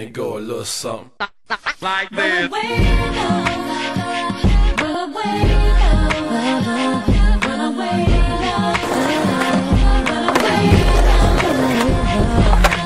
it go a little something like this.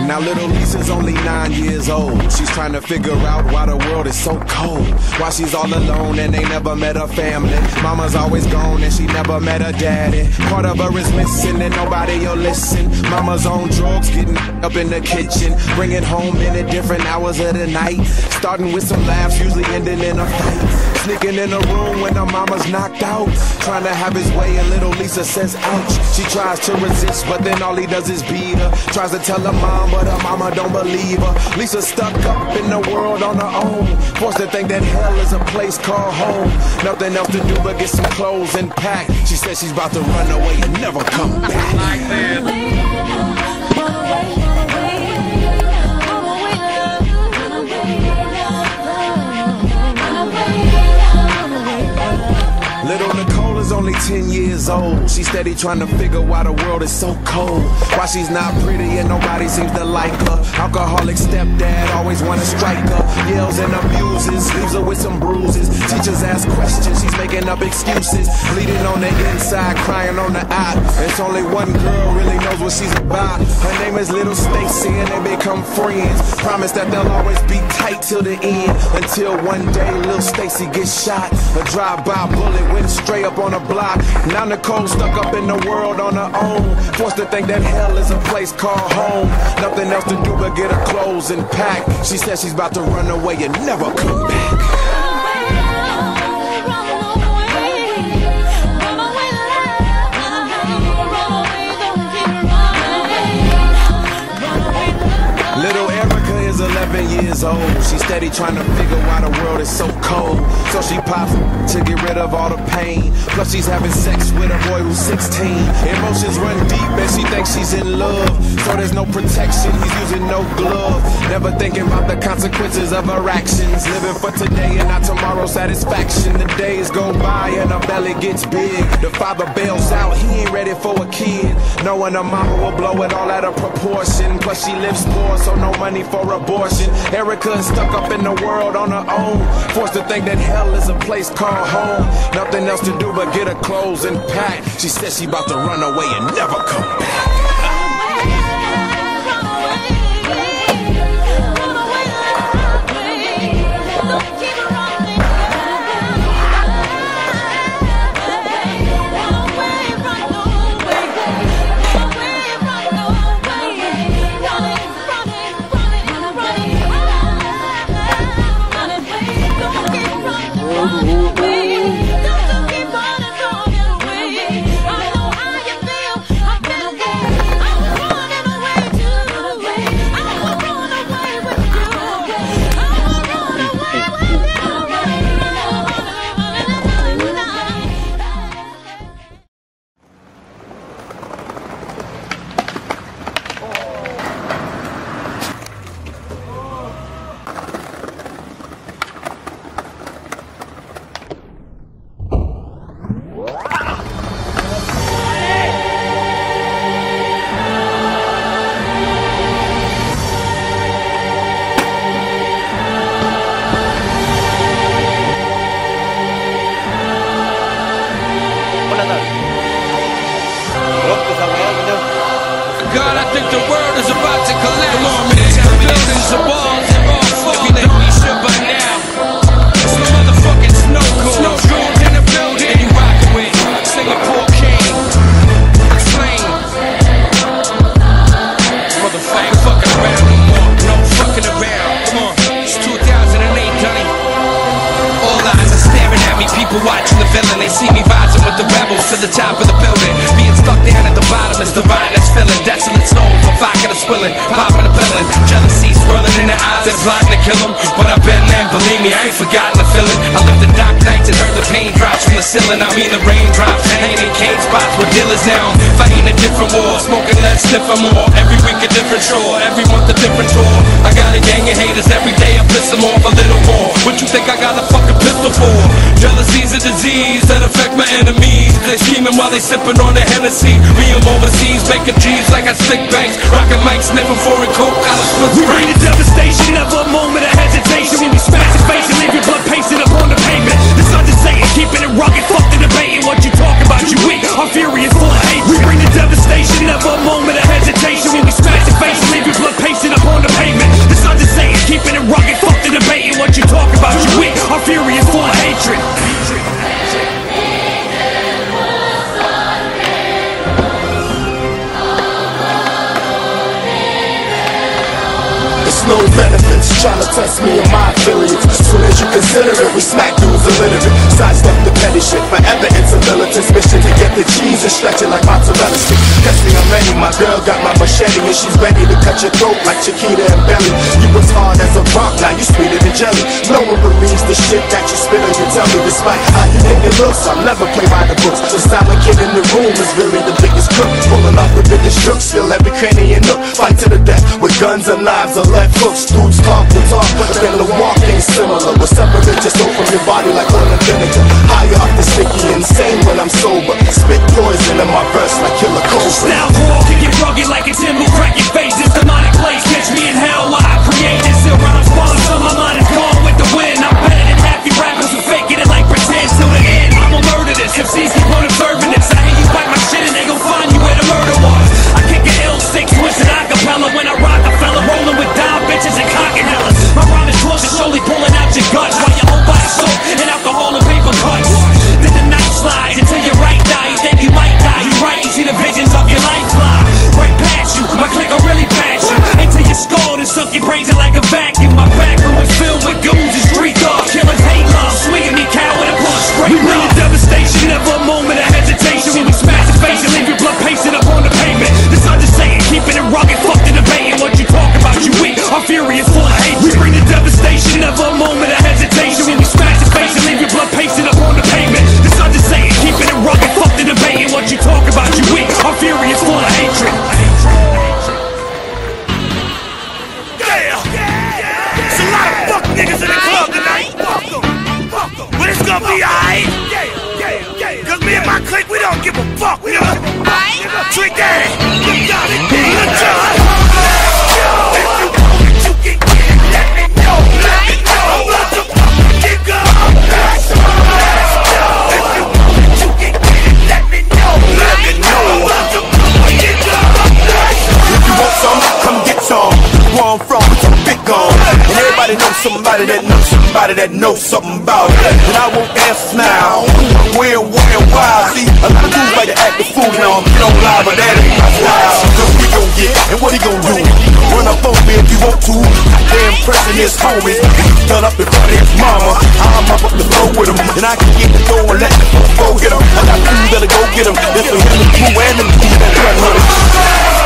Now little Lisa's only nine years old. She's trying to figure out why the world is so cold. Why she's all alone and they never met her family. Mama's always gone and she never met her daddy. Part of her is missing and nobody will listen. Mama's on drugs, getting up in the kitchen. Bringing home in different hours of the night. Starting with some laughs, usually ending in a fight. Sneaking in the room when her mama's knocked out. Trying to have his way and little Lisa says ouch. She tries to resist, but then all he does is beat her. Tries to tell her mom, but her mama don't believe her. Lisa stuck up in the world on her own. Forced to think that hell is a place called home. Nothing else to do but get some clothes and pack. She says she's about to run away and never come back. Like. Only 10 years old. She's steady trying to figure why the world is so cold. Why she's not pretty and nobody seems to like her. Alcoholic stepdad always wanna strike her. Yells and abuses, leaves her with some bruises. Teachers ask questions, she's making up excuses. Bleeding on the inside, crying on the out. It's only one girl really knows what she's about. Her name is Little Stacy and they become friends. Promise that they'll always be tight till the end. Until one day Little Stacy gets shot. A drive-by bullet went straight up on a Now Nicole stuck up in the world on her own. Forced to think that hell is a place called home. Nothing else to do but get her clothes and pack. She says she's about to run away and never come back. Years old. She's steady trying to figure why the world is so cold. So she pops to get rid of all the pain. Plus she's having sex with a boy who's 16. Emotions run deep and she thinks she's in love. So there's no protection, he's using no glove. Never thinking about the consequences of her actions. Living for today and not tomorrow's satisfaction. The days go by and her belly gets big. The father bails out, he ain't ready for a kid. Knowing her mama will blow it all out of proportion. Plus she lives poor, so no money for abortion. Erica is stuck up in the world on her own. Forced to think that hell is a place called home. Nothing else to do but get her clothes and pack. She says she about to run away and never come back. Think the world is about to collapse. Come on, man, the buildings are walls villain. They see me rising with the rebels to the top of the building. Being stuck down at the bottom is divine, that's feeling. Desolate snow from vodka to spilling. Popping the pillin', jealousy swirling in their eyes. They're plotting to kill them. But I've been there, believe me, I ain't forgotten the feeling. I lived the dark nights and heard the pain drops from the ceiling. I mean the raindrops, hanging in cage spots where dealers down. Fighting a different war, smoking less, sniffing more. Every week a different chore, every month a different tour. I got a gang of haters every day, I piss them off a little more. What you think I got a fucking pistol for? Jealousy's a disease that affect my enemies. They scheming while they sipping on the Hennessy. Me, I'm overseas, making G's like I stick banks. Rockin' mics, never foreign coke, out of split We bring the devastation, never a moment of hesitation. When we smash his face and leave your blood pasted up on the pavement. The sun just saying, keeping it rugged, fuck the debating. What you talk about, you weak, our fury is full of hate. We bring the devastation, never a moment of hesitation. When we smash his face and leave your blood pasted up on the pavement. The sun just saying, keeping it rugged, fuck the debating. What you talk about, you weak, our fury is full of hatred no benefits trying to test me and my affiliates. As soon as you consider it, we smack dudes illiterate. Sidestep the petty shit, forever it's a militant's mission to get the cheese and stretch it like mozzarella stick. Guessing I'm ready, my girl got my machete and she's ready to cut your throat like Chiquita and Belly. You was hard as a rock, now you sweeter than jelly. No one believes the shit that you spit on your tummy. Despite how you think it looks, I'll never play by the books. The silent kid in the room is really the biggest crook. Pulling off the biggest jokes, fill every cranny and nook. Fight to the death with guns and knives or left hooks. Dudes talk the talk, but then the walk ain't similar. We're separate just soul from your body like oil and vinegar. High off the sticky, insane when I'm sober. Spit poison in my verse like killer cobra. Now war can get rugged like a timber crack your face This demonic place, catch me in hell while I create this Still rhymes falling so the fuck, nigga? Let's go. If you want some, come get some. Where I'm from, put some big on. Everybody knows somebody that knows somebody that knows something about it. And I won't answer now. Where, where, why? See, a lot of dudes like to act the fool now. I'm on live, but that ain't my style. So he gon' get, and what he gon' do? Run up on me if you want to. Damn pressing his homies. Done up in front of his mama. I'm up up the floor with him. And I can get the door and let the floor get him. I got crews that'll go get him. That's him and crew and them crews that run.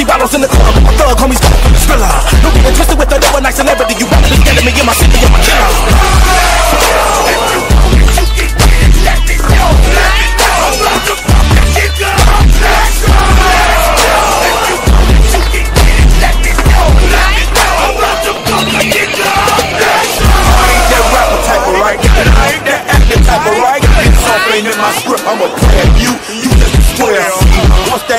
50 bottles in the club, my thug homies come from the spiller. Don't get twisted with another night celebrity. You want to be enemy in my city, I'm a killer. Let me go, let me go, motherfucker, nigga, let's go! type of right. Something in my script, I'ma grab you. You just square.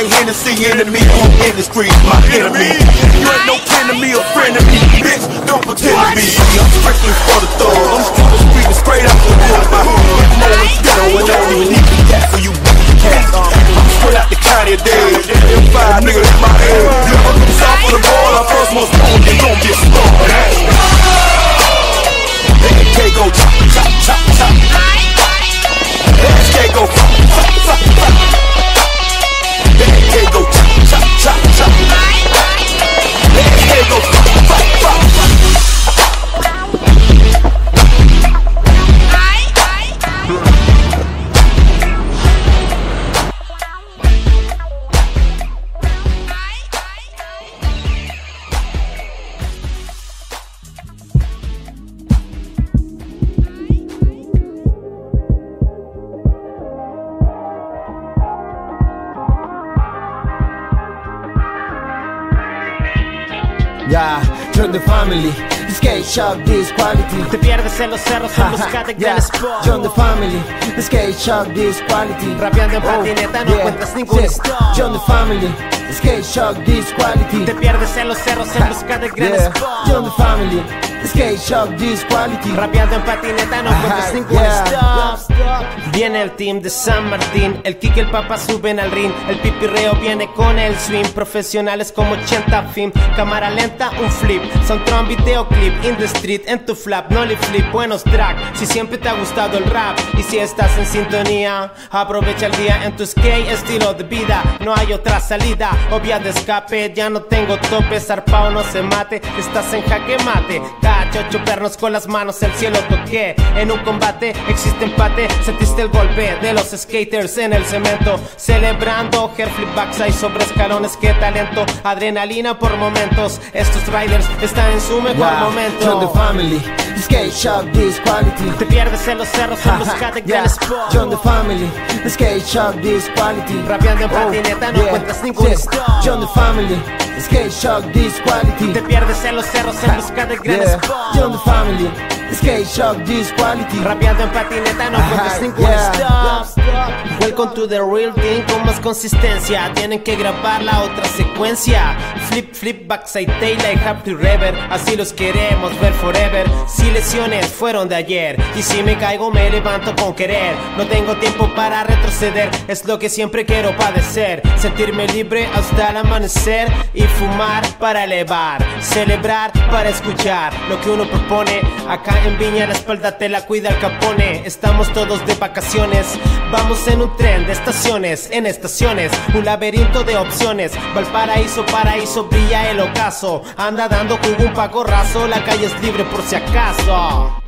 That Hennessy enemy, whole industry's my enemy. You ain't no kin to me or friend to me, bitch. Don't pretend to be. I'm strictly for the thug. I'm from the street and straight out the hood. My hood is ghetto and I don't even need the gas for you cats. I'm straight out the county of Dade. Them five niggas in my head. You ever come south of the border? First most known, you gon' get slaughtered. AK go chop, chop, chop, chop. Yeah, Join the Family, Skate Shop, this quality. Te pierdes en los cerros en busca de Yeah, spot. Join the Family, Skate Shop, this quality. Rapeando en Oh, patineta no yeah, encuentras ningún sí. stop. Join the Family, Skate Shop, this quality. Te pierdes en los cerros en busca de gran spot. Join the Family, Skate Shop, this quality. Rapeando en patineta no Ajá, ningún stop. Viene el team de San Martín, el kick y el papa suben al ring, el pipirreo viene con el swing, profesionales como 80 film, cámara lenta, un flip, soundtrack, videoclip, in the street, en tu flap, no le flip, buenos track, si siempre te ha gustado el rap y si estás en sintonía, aprovecha el día en tu skate, estilo de vida, no hay otra salida, obvia de escape, ya no tengo tope, zarpao no se mate, estás en jaque mate, cacho, pernos con las manos, el cielo toqué, en un combate existe empate, sentiste el golpe de los skaters en el cemento, celebrando hair flip backside sobre escalones, qué talento, adrenalina por momentos, estos riders están en su mejor Yeah, momento. John the Family, Skate Shop, this quality. Te pierdes en los cerros en busca de gran Yeah. John the Family, Skate Shop, this quality. Rapeando en patineta no encuentras ningún stop. John the Family, Skate Shop, this quality. Te pierdes en los cerros en busca de gran Yeah, the Family, Skate Shop, this quality. Rapeando en patineta no encuentras ningún yeah. stop. Welcome to the real thing con más consistencia. Tienen que grabar la otra secuencia. Flip, flip, backside tail like happy rever. Así los queremos ver forever. Si lesiones fueron de ayer. Y si me caigo me levanto con querer. No tengo tiempo para retroceder. Es lo que siempre quiero padecer. Sentirme libre hasta el amanecer. Y fumar para elevar. Celebrar para escuchar lo que uno propone. Acá en Viña la espalda te la cuida el capone. Estamos todos de vacaciones. Vamos en un tren de estaciones en estaciones. Un laberinto de opciones. Valparaíso, paraíso, brilla el ocaso. Anda dando con un pacorrazo. La calle es libre por si acaso.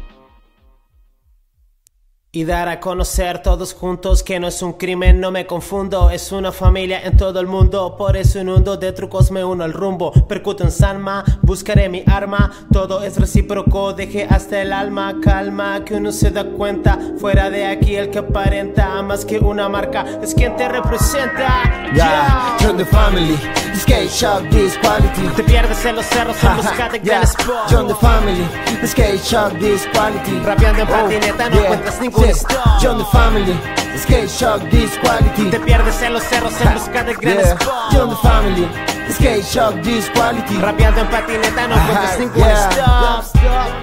Y dar a conocer todos juntos que no es un crimen, no me confundo, es una familia en todo el mundo, por eso inundo de trucos me uno al rumbo, percuto en Salma, buscaré mi arma, todo es recíproco, deje hasta el alma, calma, que uno se da cuenta, fuera de aquí el que aparenta, más que una marca, es quien te representa. Yeah, John the Family, Skate Shop, this quality. Te pierdes en los cerros en busca de gran Yeah, spot. John the Family, Skate Shop, this quality. Rapeando en patineta no encuentras ningún stop. John the Family, Skate Shop, this quality. Te pierdes en los cerros en busca de gran Yeah. John the Family, Skate Shop, this quality. En patineta no encuentras ningún stop.